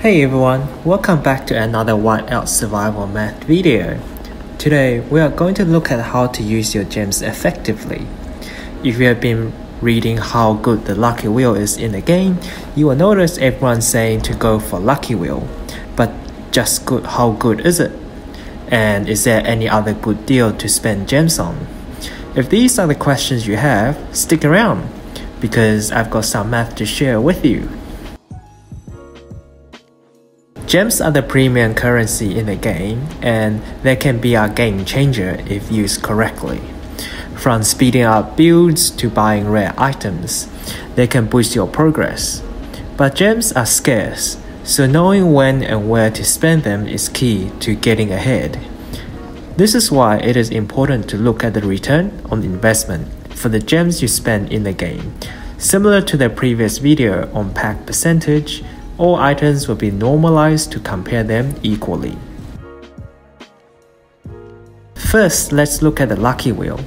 Hey everyone, welcome back to another Whiteout Survival Math video. Today we are going to look at how to use your gems effectively. If you have been reading how good the lucky wheel is in the game, you will notice everyone saying to go for lucky wheel. But just good how good is it? And is there any other good deal to spend gems on? If these are the questions you have, stick around because I've got some math to share with you. Gems are the premium currency in the game, and they can be a game changer if used correctly. From speeding up builds to buying rare items, they can boost your progress. But gems are scarce, so knowing when and where to spend them is key to getting ahead. This is why it is important to look at the return on investment for the gems you spend in the game. Similar to the previous video on pack percentage, all items will be normalized to compare them equally. First, let's look at the Lucky Wheel.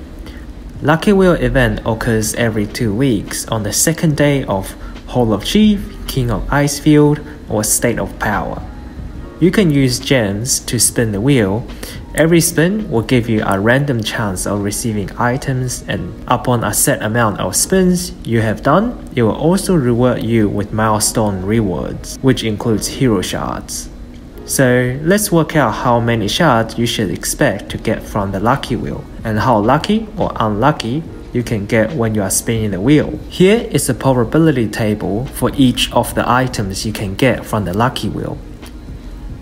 Lucky Wheel event occurs every two weeks on the second day of Hall of Chief, King of Icefield, or State of Power. You can use gems to spin the wheel. Every spin will give you a random chance of receiving items and upon a set amount of spins you have done, it will also reward you with milestone rewards, which includes hero shards. So let's work out how many shards you should expect to get from the lucky wheel and how lucky or unlucky you can get when you are spinning the wheel. Here is a probability table for each of the items you can get from the lucky wheel.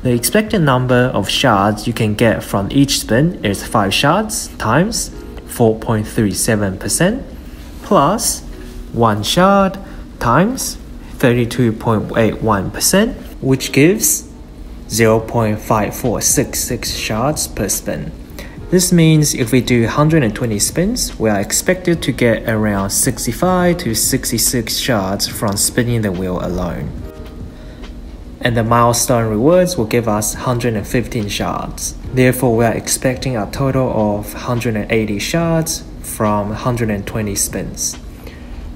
The expected number of shards you can get from each spin is 5 shards times 4.37% plus 1 shard times 32.81% which gives 0.5466 shards per spin. This means if we do 120 spins, we are expected to get around 65 to 66 shards from spinning the wheel alone and the milestone rewards will give us 115 shards. Therefore, we are expecting a total of 180 shards from 120 spins.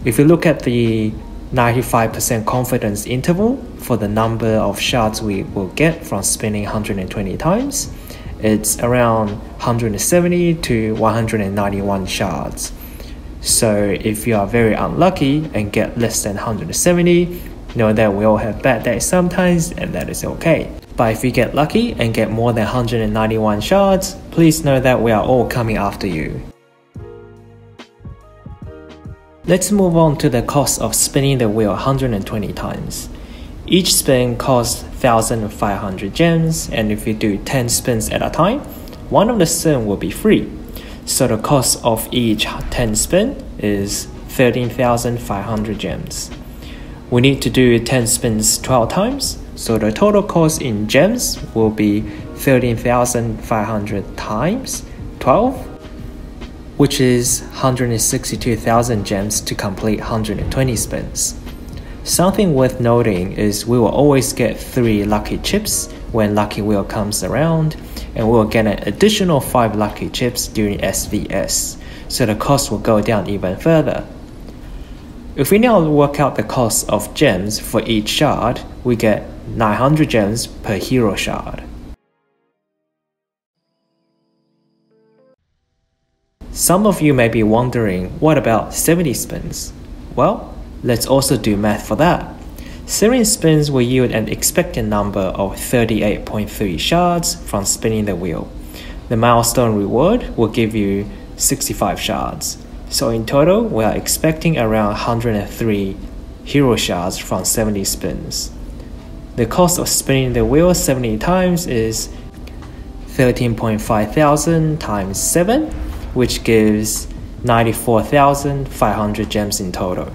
If you look at the 95% confidence interval for the number of shards we will get from spinning 120 times, it's around 170 to 191 shards. So if you are very unlucky and get less than 170, Know that we all have bad days sometimes, and that is okay. But if you get lucky and get more than 191 shards, please know that we are all coming after you. Let's move on to the cost of spinning the wheel 120 times. Each spin costs 1500 gems, and if you do 10 spins at a time, one of the spin will be free. So the cost of each 10 spin is 13,500 gems. We need to do 10 spins 12 times, so the total cost in gems will be 13,500 times 12, which is 162,000 gems to complete 120 spins. Something worth noting is we will always get 3 lucky chips when lucky wheel comes around, and we will get an additional 5 lucky chips during SVS, so the cost will go down even further. If we now work out the cost of gems for each shard, we get 900 gems per hero shard. Some of you may be wondering, what about 70 spins? Well, let's also do math for that. 70 spins will yield an expected number of 38.3 shards from spinning the wheel. The milestone reward will give you 65 shards. So in total, we are expecting around 103 hero shards from 70 spins. The cost of spinning the wheel 70 times is 13.5 thousand times 7, which gives 94,500 gems in total.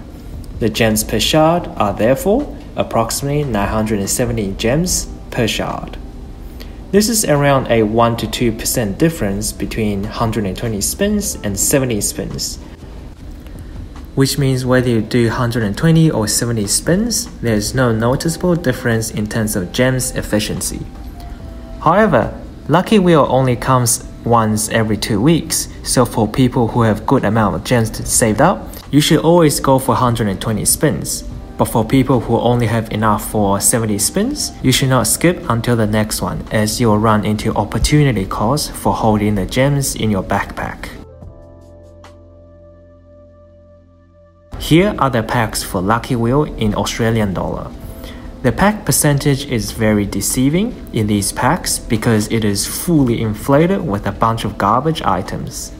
The gems per shard are therefore approximately 970 gems per shard. This is around a 1 to 2% difference between 120 spins and 70 spins. Which means whether you do 120 or 70 spins, there is no noticeable difference in terms of gems efficiency. However, Lucky Wheel only comes once every two weeks, so for people who have good amount of gems saved up, you should always go for 120 spins. But for people who only have enough for 70 spins, you should not skip until the next one as you'll run into opportunity cost for holding the gems in your backpack. Here are the packs for Lucky Wheel in Australian dollar. The pack percentage is very deceiving in these packs because it is fully inflated with a bunch of garbage items.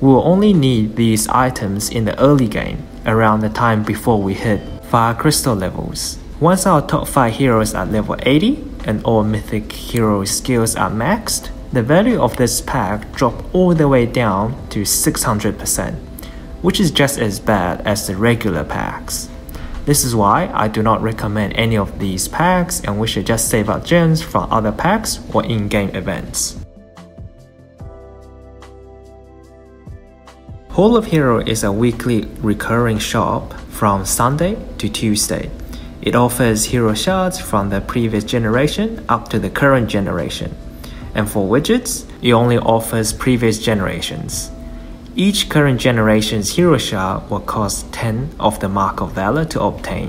We will only need these items in the early game, around the time before we hit Fire Crystal levels. Once our top 5 heroes are level 80 and all mythic hero skills are maxed, the value of this pack drop all the way down to 600%, which is just as bad as the regular packs. This is why I do not recommend any of these packs and we should just save up gems from other packs or in-game events. Hall of Hero is a weekly recurring shop from Sunday to Tuesday. It offers hero shards from the previous generation up to the current generation. And for widgets, it only offers previous generations. Each current generation's hero shard will cost 10 of the Mark of Valor to obtain,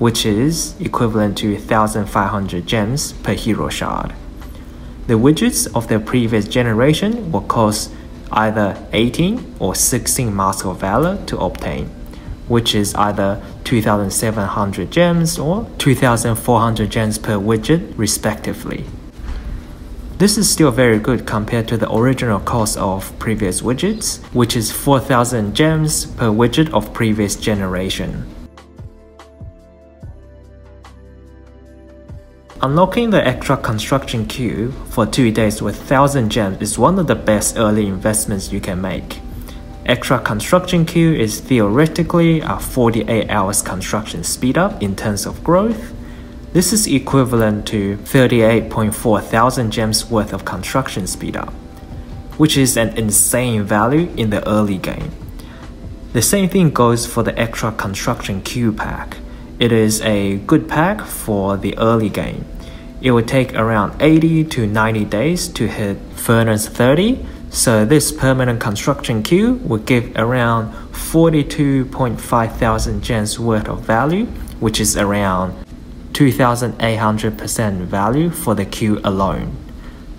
which is equivalent to 1500 gems per hero shard. The widgets of the previous generation will cost either 18 or 16 Marks of Valor to obtain, which is either 2700 gems or 2400 gems per widget respectively. This is still very good compared to the original cost of previous widgets, which is 4000 gems per widget of previous generation. Unlocking the extra construction queue for 2 days with 1000 gems is one of the best early investments you can make. Extra construction queue is theoretically a 48 hours construction speed up in terms of growth, this is equivalent to 38.4 thousand gems worth of construction speedup, which is an insane value in the early game. The same thing goes for the extra construction queue pack. It is a good pack for the early game. It will take around 80 to 90 days to hit Furnace 30, so this permanent construction queue will give around 42.5 thousand gems worth of value, which is around 2800% value for the queue alone.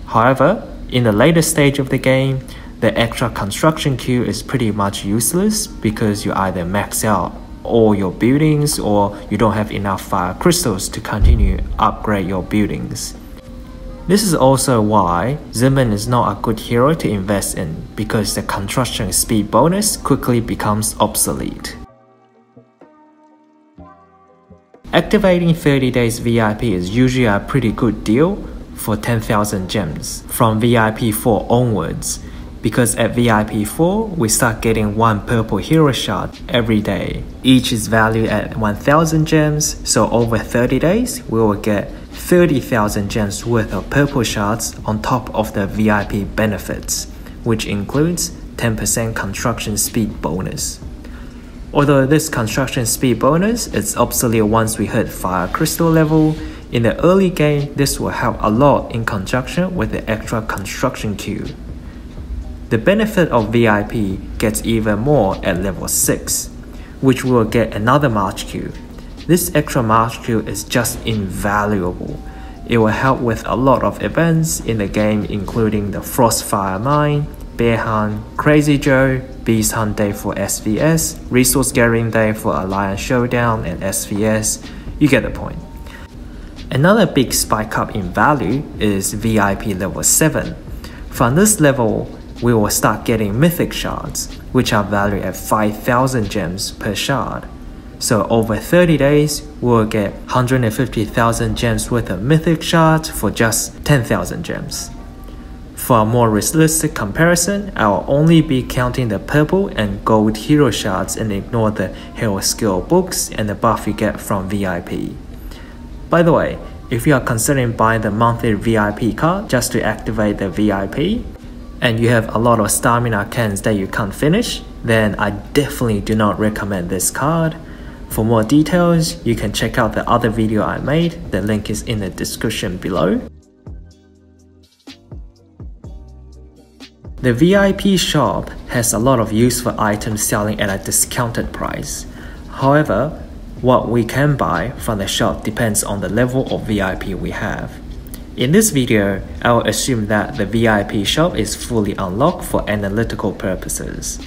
However, in the later stage of the game, the extra construction queue is pretty much useless because you either max out all your buildings or you don't have enough fire crystals to continue upgrade your buildings. This is also why Zinman is not a good hero to invest in because the construction speed bonus quickly becomes obsolete. Activating 30 days VIP is usually a pretty good deal for 10,000 gems from VIP 4 onwards because at VIP 4 we start getting one purple hero shard every day. Each is valued at 1000 gems so over 30 days we will get 30,000 gems worth of purple shards on top of the VIP benefits which includes 10% construction speed bonus. Although this construction speed bonus is obsolete once we hit fire crystal level, in the early game this will help a lot in conjunction with the extra construction queue. The benefit of VIP gets even more at level 6, which will get another March queue. This extra March queue is just invaluable. It will help with a lot of events in the game including the Frostfire Mine, Bear Hunt, Crazy Joe, Beast Hunt Day for SVS, Resource Gathering Day for Alliance Showdown and SVS, you get the point. Another big spike up in value is VIP level 7. From this level, we will start getting mythic shards, which are valued at 5000 gems per shard. So over 30 days, we'll get 150,000 gems worth of mythic shards for just 10,000 gems. For a more realistic comparison, I'll only be counting the purple and gold hero shards and ignore the hero skill books and the buff you get from VIP. By the way, if you are considering buying the monthly VIP card just to activate the VIP, and you have a lot of stamina cans that you can't finish, then I definitely do not recommend this card. For more details, you can check out the other video I made, the link is in the description below. The VIP shop has a lot of useful items selling at a discounted price. However, What we can buy from the shop depends on the level of VIP we have. In this video, I will assume that the VIP shop is fully unlocked for analytical purposes.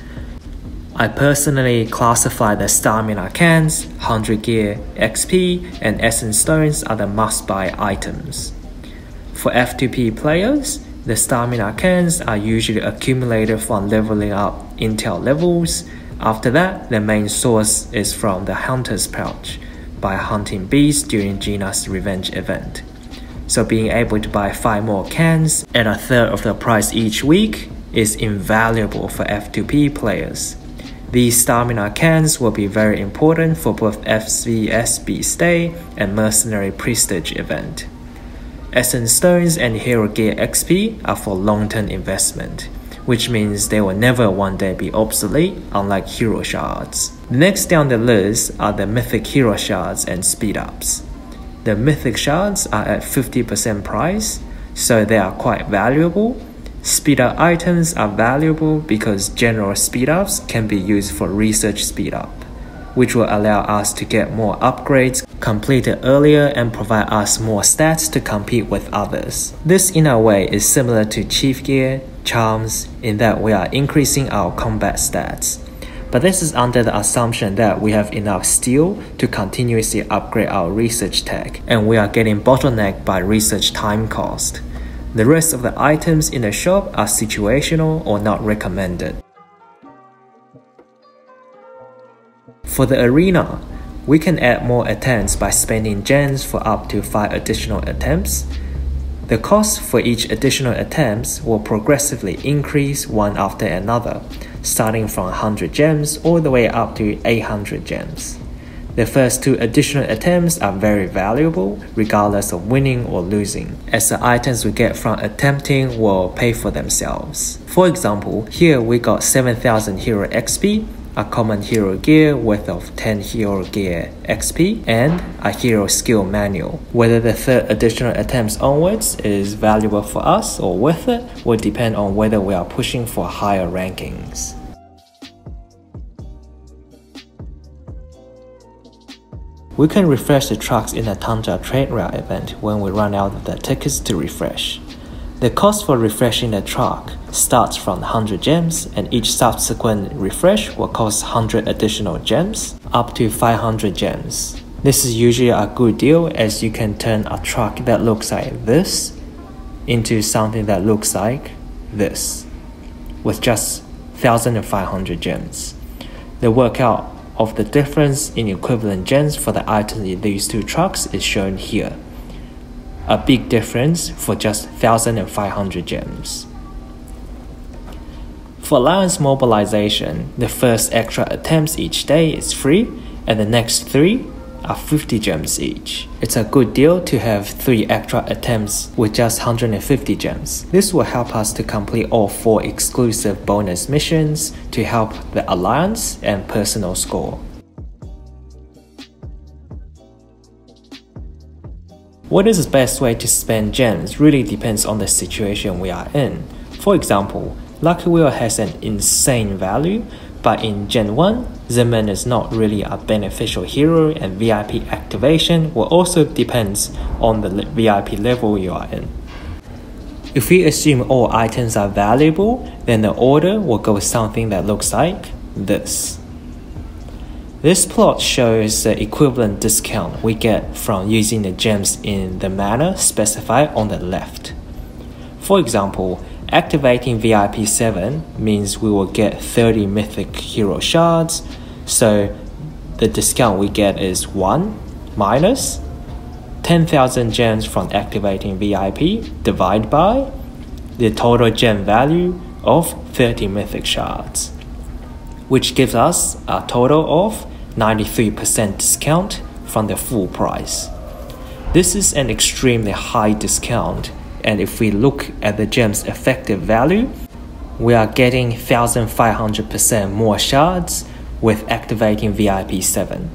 I personally classify the stamina cans, 100 gear, XP, and essence stones are the must-buy items. For F2P players, the stamina cans are usually accumulated from leveling up intel levels. After that, the main source is from the Hunter's Pouch by hunting beasts during Gina's Revenge event. So being able to buy 5 more cans at a third of the price each week is invaluable for F2P players. These stamina cans will be very important for both FCSB Stay and Mercenary Prestige event. Essence Stones and Hero Gear XP are for long-term investment, which means they will never one day be obsolete unlike Hero Shards. Next down the list are the Mythic Hero Shards and Speed Ups. The Mythic Shards are at 50% price, so they are quite valuable Speed up items are valuable because general speed ups can be used for research speed up, which will allow us to get more upgrades completed earlier and provide us more stats to compete with others. This in a way is similar to Chief Gear, Charms, in that we are increasing our combat stats. But this is under the assumption that we have enough steel to continuously upgrade our research tech, and we are getting bottlenecked by research time cost. The rest of the items in the shop are situational or not recommended. For the arena, we can add more attempts by spending gens for up to 5 additional attempts. The cost for each additional attempts will progressively increase one after another, starting from 100 gems all the way up to 800 gems. The first two additional attempts are very valuable regardless of winning or losing, as the items we get from attempting will pay for themselves. For example, here we got 7000 hero XP, a common hero gear worth of 10 hero gear XP, and a hero skill manual. Whether the third additional attempts onwards is valuable for us or worth it will depend on whether we are pushing for higher rankings. We can refresh the trucks in the Tundra Trade Route event when we run out of the tickets to refresh. The cost for refreshing the truck starts from 100 gems, and each subsequent refresh will cost 100 additional gems, up to 500 gems. This is usually a good deal as you can turn a truck that looks like this into something that looks like this, with just 1500 gems. The workout of the difference in equivalent gems for the items in these two trucks is shown here. A big difference for just 1500 gems. For Alliance mobilization, the first extra attempts each day is free and the next three are 50 gems each. It's a good deal to have 3 extra attempts with just 150 gems. This will help us to complete all 4 exclusive bonus missions to help the alliance and personal score. What is the best way to spend gems really depends on the situation we are in. For example, Lucky Wheel has an insane value, but in Gen 1, Zinman is not really a beneficial hero and VIP activation will also depends on the VIP level you are in. If we assume all items are valuable, then the order will go something that looks like this. This plot shows the equivalent discount we get from using the gems in the manner specified on the left. For example, Activating VIP 7 means we will get 30 mythic hero shards, so the discount we get is 1 minus 10,000 gems from activating VIP divided by the total gem value of 30 mythic shards, which gives us a total of 93% discount from the full price. This is an extremely high discount and if we look at the gem's effective value, we are getting 1500% more shards with activating VIP 7.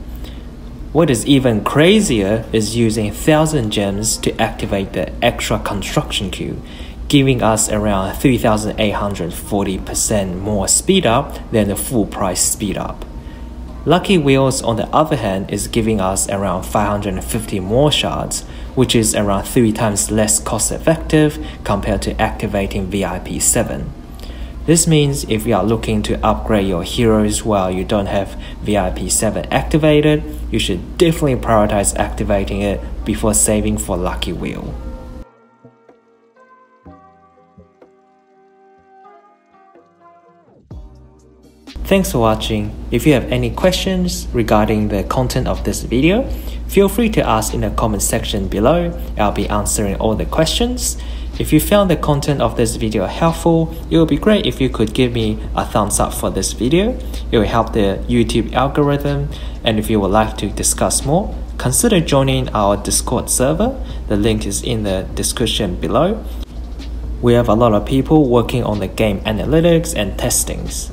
What is even crazier is using 1000 gems to activate the extra construction queue, giving us around 3840% more speed up than the full price speed up. Lucky Wheels, on the other hand, is giving us around 550 more shards, which is around 3 times less cost effective compared to activating VIP 7. This means if you are looking to upgrade your heroes while you don't have VIP 7 activated, you should definitely prioritize activating it before saving for Lucky Wheel. Thanks for watching. If you have any questions regarding the content of this video, feel free to ask in the comment section below. I'll be answering all the questions. If you found the content of this video helpful, it would be great if you could give me a thumbs up for this video. It will help the YouTube algorithm and if you would like to discuss more, consider joining our Discord server. The link is in the description below. We have a lot of people working on the game analytics and testings.